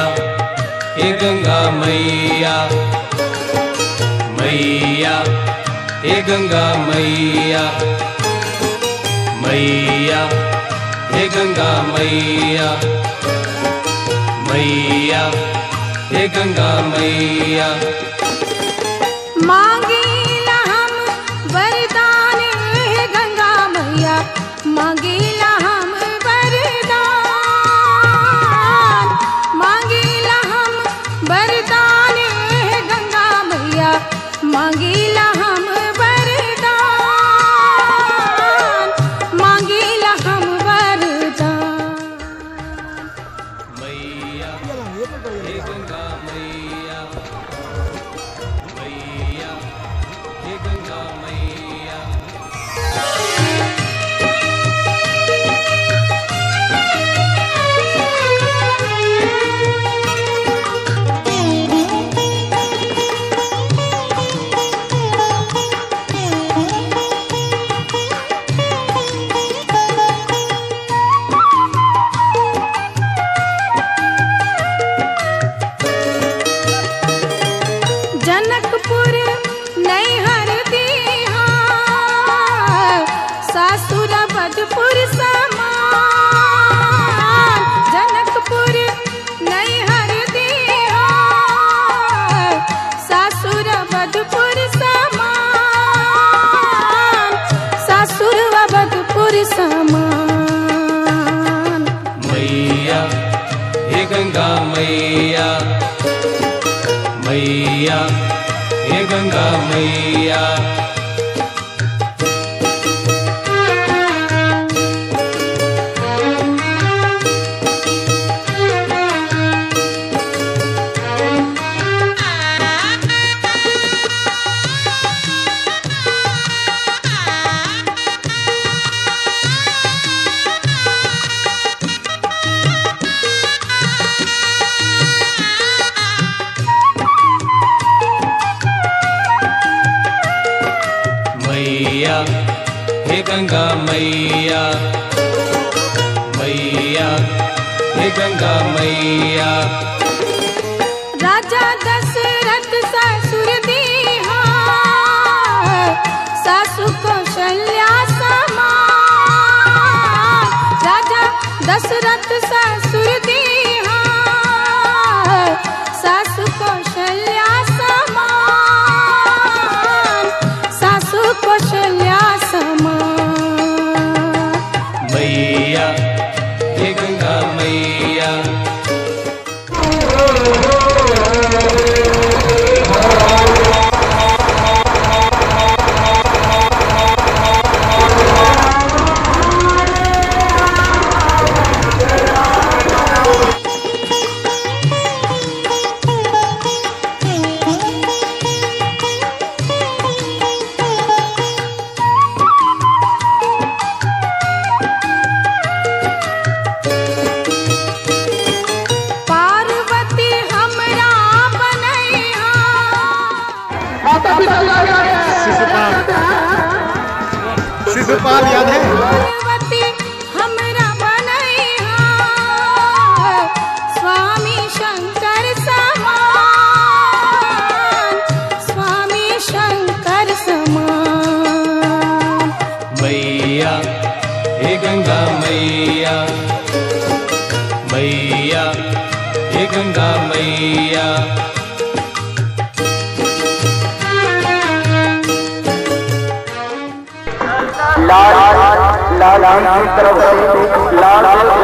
मैया हे गंगा मैया। मैया हे गंगा मैया। मैया हे गंगा मैया। मैया हे गंगा मैया। बधपुर समान, जनकपुर नैहर दीहा सासुर बधपुर समान सासुर समान। मैया गंगा मैया मैया गंगा मैया। मैया हे गंगा मैया मैया हे गंगा मैया। राजा दशरथ ससुर सासु कौशल्या समान। राजा दशरथ ससुर गंगा शिशुपाल याद है? पार्वती स्वामी शंकर समान। स्वामी शंकर समान। मैया गंगा मैया। मैया हे गंगा मैया। लाल की तरफ़ से लाल